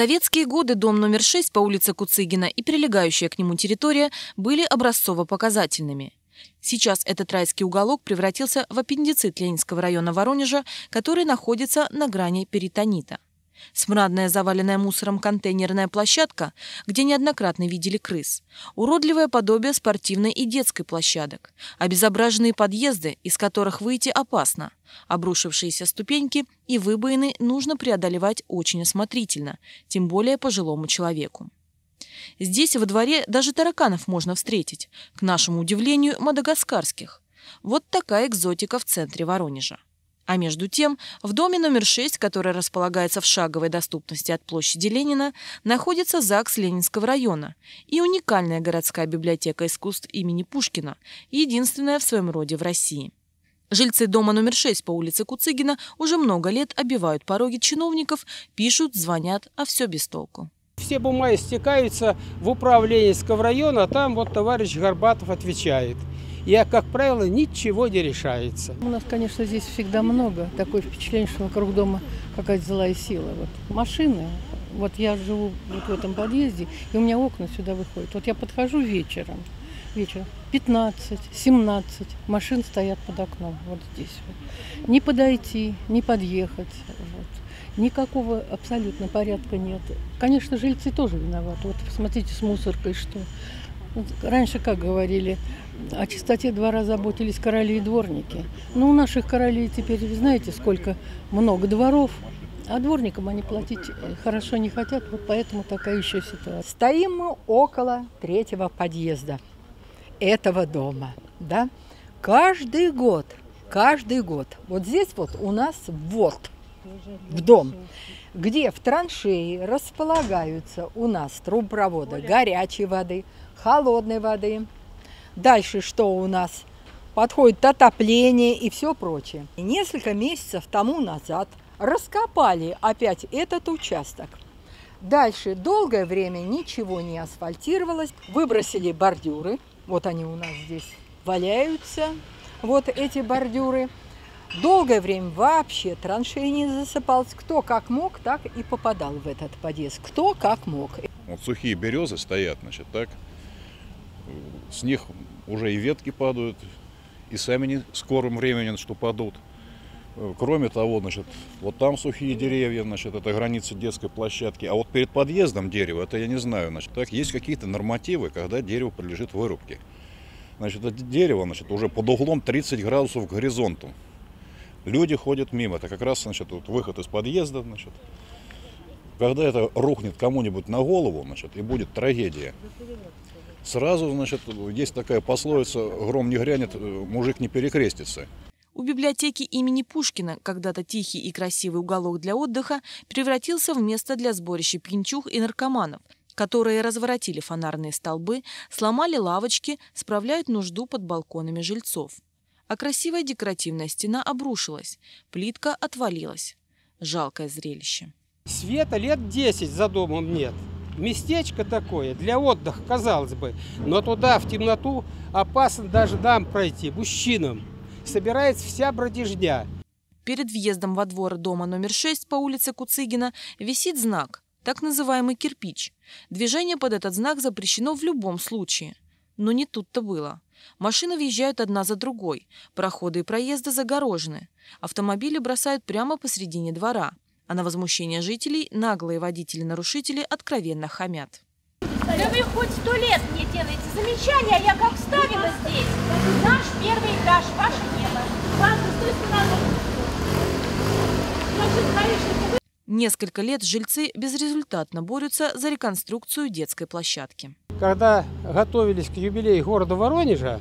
советские годы дом номер 6 по улице Куцыгина и прилегающая к нему территория были образцово-показательными. Сейчас этот райский уголок превратился в аппендицит Ленинского района Воронежа, который находится на грани перитонита. Смрадная, заваленная мусором контейнерная площадка, где неоднократно видели крыс. Уродливое подобие спортивной и детской площадок. Обезображенные подъезды, из которых выйти опасно. Обрушившиеся ступеньки и выбоины нужно преодолевать очень осмотрительно, тем более пожилому человеку. Здесь во дворе даже тараканов можно встретить, к нашему удивлению, мадагаскарских. Вот такая экзотика в центре Воронежа. А между тем, в доме номер 6, который располагается в шаговой доступности от площади Ленина, находится ЗАГС Ленинского района и уникальная городская библиотека искусств имени Пушкина, единственная в своем роде в России. Жильцы дома номер 6 по улице Куцыгина уже много лет обивают пороги чиновников, пишут, звонят, а все без толку. Все бумаги стекаются в управление Ленинского района, а там вот товарищ Горбатов отвечает – и, как правило, ничего не решается. У нас, конечно, здесь всегда много. Такое впечатление, что вокруг дома какая-то злая сила. Вот. Машины, вот я живу вот в этом подъезде, и у меня окна сюда выходят. Вот я подхожу вечером, вечером 15, 17 машин стоят под окном, вот здесь. Вот. Не подойти, не подъехать. Вот. Никакого абсолютно порядка нет. Конечно, жильцы тоже виноваты. Вот посмотрите с мусоркой, что. Раньше, как говорили, о чистоте двора заботились короли и дворники. Но у наших королей теперь, знаете, сколько много дворов, а дворникам они платить э, хорошо не хотят, вот поэтому такая еще ситуация. Стоим мы около третьего подъезда этого дома, да? Каждый год, каждый год, вот здесь вот у нас вот в дом, где в траншеи располагаются у нас трубопроводы горячей воды, холодной воды, Дальше что у нас? Подходит отопление и все прочее. И несколько месяцев тому назад раскопали опять этот участок. Дальше долгое время ничего не асфальтировалось. Выбросили бордюры. Вот они у нас здесь валяются. Вот эти бордюры. Долгое время вообще траншеи не засыпалось. Кто как мог, так и попадал в этот подъезд. Кто как мог. Вот сухие березы стоят, значит, так. С них уже и ветки падают, и сами не скорым временем, что падут. Кроме того, значит, вот там сухие деревья, значит, это граница детской площадки. А вот перед подъездом дерева, это я не знаю, значит, так есть какие-то нормативы, когда дерево подлежит вырубке. Значит, это дерево, значит, уже под углом 30 градусов к горизонту. Люди ходят мимо. Это как раз, значит, вот выход из подъезда, значит. Когда это рухнет кому-нибудь на голову, значит, и будет трагедия. Сразу, значит, есть такая пословица «гром не грянет, мужик не перекрестится». У библиотеки имени Пушкина, когда-то тихий и красивый уголок для отдыха, превратился в место для сборища пьянчух и наркоманов, которые разворотили фонарные столбы, сломали лавочки, справляют нужду под балконами жильцов. А красивая декоративная стена обрушилась, плитка отвалилась. Жалкое зрелище. Света лет 10 за домом нет местечко такое для отдыха, казалось бы. Но туда, в темноту, опасно даже нам пройти, мужчинам. Собирается вся бродежня. Перед въездом во двор дома номер 6 по улице Куцыгина висит знак, так называемый кирпич. Движение под этот знак запрещено в любом случае. Но не тут-то было. Машины въезжают одна за другой, проходы и проезды загорожены. Автомобили бросают прямо посредине двора – а на возмущение жителей наглые водители-нарушители откровенно хамят. Да вы хоть сто лет мне делаете замечания, я как вставила здесь. Наш первый этаж, ваше небо. Ладно, стой, Значит, Несколько лет жильцы безрезультатно борются за реконструкцию детской площадки. Когда готовились к юбилею города Воронежа,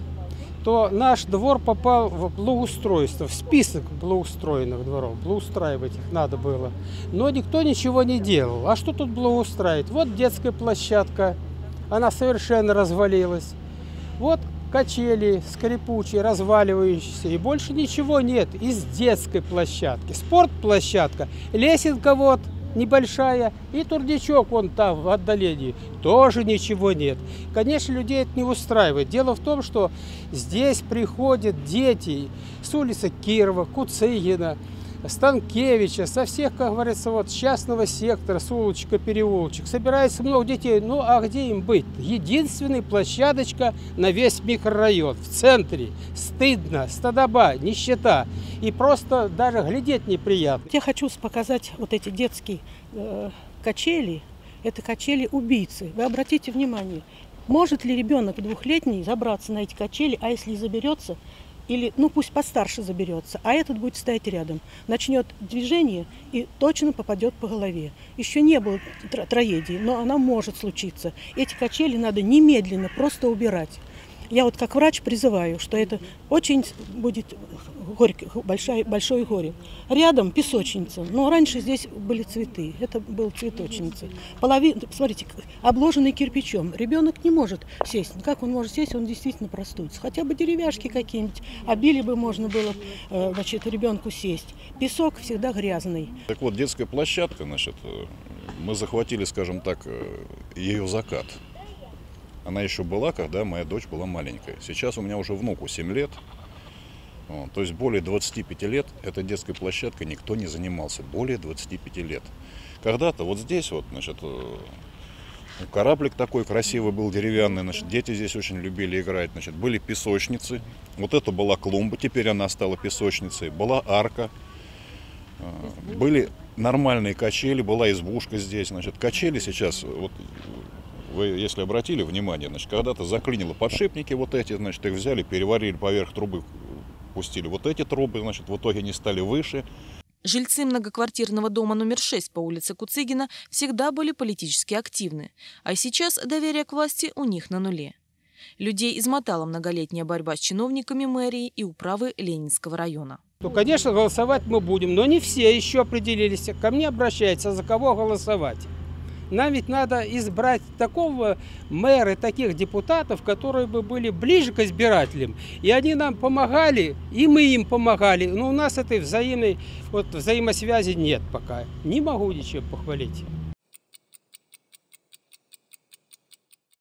то наш двор попал в благоустройство, в список благоустроенных дворов. Благоустраивать их надо было. Но никто ничего не делал. А что тут благоустраивать? Вот детская площадка, она совершенно развалилась. Вот качели скрипучие, разваливающиеся, и больше ничего нет из детской площадки. Спортплощадка, лесенка вот – небольшая, и турничок вон там в отдалении, тоже ничего нет. Конечно, людей это не устраивает. Дело в том, что здесь приходят дети с улицы Кирова, Куцыгина, Станкевича, со всех, как говорится, вот частного сектора, с улочка, переулочек. Собирается много детей. Ну, а где им быть? Единственная площадочка на весь микрорайон, в центре. Стыдно, стадоба, нищета. И просто даже глядеть неприятно. Я хочу показать вот эти детские э, качели. Это качели убийцы. Вы обратите внимание, может ли ребенок двухлетний забраться на эти качели, а если и заберется, или, ну пусть постарше заберется, а этот будет стоять рядом, начнет движение и точно попадет по голове. Еще не было тр- трагедии, но она может случиться. Эти качели надо немедленно просто убирать. Я вот как врач призываю, что это очень будет горько, большое, большое горе. Рядом песочница, но раньше здесь были цветы, это был цветочница. Половина, смотрите, обложенный кирпичом. Ребенок не может сесть. Ну, Как он может сесть, он действительно простудится. Хотя бы деревяшки какие-нибудь, обили бы можно было э, значит, ребенку сесть. Песок всегда грязный. Так вот, детская площадка, значит, э, мы захватили, скажем так, э, ее закат. Она еще была, когда моя дочь была маленькая. Сейчас у меня уже внуку 7 лет. То есть более 25 лет этой детской площадкой никто не занимался. Более 25 лет. Когда-то вот здесь вот, значит, э, кораблик такой красивый был, деревянный, значит, дети здесь очень любили играть, значит, были песочницы. Вот это была клумба, теперь она стала песочницей. Была арка, э, были нормальные качели, была избушка здесь, значит, качели сейчас, вот вы, если обратили внимание, значит, когда-то заклинило подшипники вот эти, значит, их взяли, переварили поверх трубы, пустили вот эти трубы, значит, в итоге они стали выше. Жильцы многоквартирного дома номер 6 по улице Куцыгина всегда были политически активны, а сейчас доверие к власти у них на нуле. Людей измотала многолетняя борьба с чиновниками мэрии и управы Ленинского района. Ну, конечно, голосовать мы будем, но не все еще определились. Ко мне обращаются, за кого голосовать. Нам ведь надо избрать такого мэра, таких депутатов, которые бы были ближе к избирателям. И они нам помогали, и мы им помогали. Но у нас этой взаимной вот, взаимосвязи нет пока. Не могу ничем похвалить.